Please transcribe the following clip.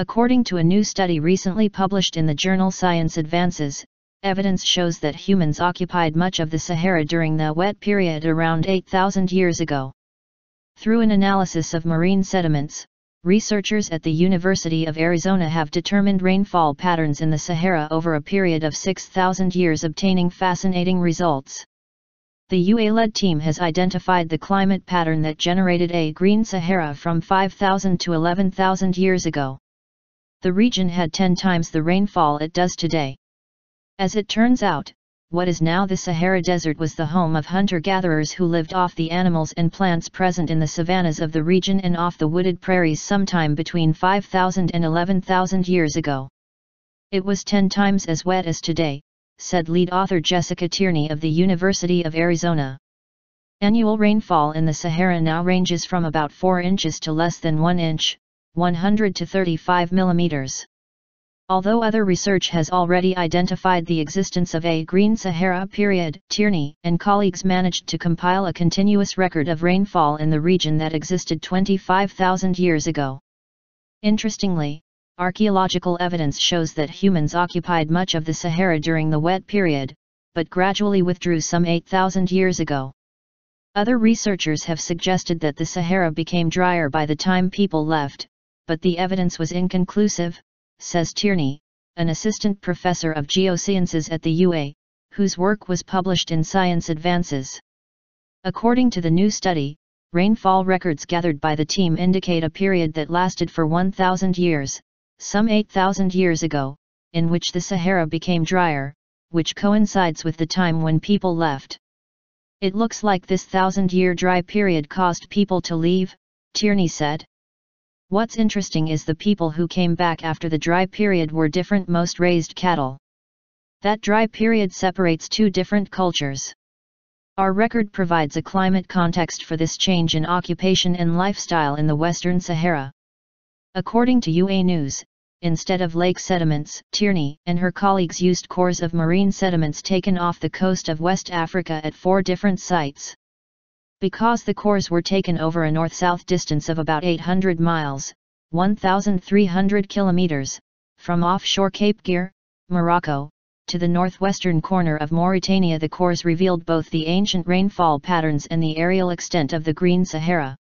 According to a new study recently published in the journal Science Advances, evidence shows that humans occupied much of the Sahara during the wet period around 8,000 years ago. Through an analysis of marine sediments, researchers at the University of Arizona have determined rainfall patterns in the Sahara over a period of 6,000 years obtaining fascinating results. The UA-led team has identified the climate pattern that generated a green Sahara from 5,000 to 11,000 years ago. The region had 10 times the rainfall it does today. As it turns out, what is now the Sahara Desert was the home of hunter-gatherers who lived off the animals and plants present in the savannas of the region and off the wooded prairies sometime between 5,000 and 11,000 years ago. It was ten times as wet as today, said lead author Jessica Tierney of the University of Arizona. Annual rainfall in the Sahara now ranges from about 4 inches to less than 1 inch, 100 to 35 millimeters. Although other research has already identified the existence of a Green Sahara period, Tierney and colleagues managed to compile a continuous record of rainfall in the region that existed 25,000 years ago. Interestingly, archaeological evidence shows that humans occupied much of the Sahara during the wet period, but gradually withdrew some 8,000 years ago. Other researchers have suggested that the Sahara became drier by the time people left, but the evidence was inconclusive, says Tierney, an assistant professor of geosciences at the UA, whose work was published in Science Advances. According to the new study, rainfall records gathered by the team indicate a period that lasted for 1,000 years, some 8,000 years ago, in which the Sahara became drier, which coincides with the time when people left. It looks like this thousand-year dry period caused people to leave, Tierney said. What's interesting is the people who came back after the dry period were different most raised cattle. That dry period separates two different cultures. Our record provides a climate context for this change in occupation and lifestyle in the Western Sahara. According to UA News, instead of lake sediments, Tierney and her colleagues used cores of marine sediments taken off the coast of West Africa at four different sites. Because the cores were taken over a north-south distance of about 800 miles, 1,300 kilometers, from offshore Cape Ghir, Morocco, to the northwestern corner of Mauritania the cores revealed both the ancient rainfall patterns and the aerial extent of the Green Sahara.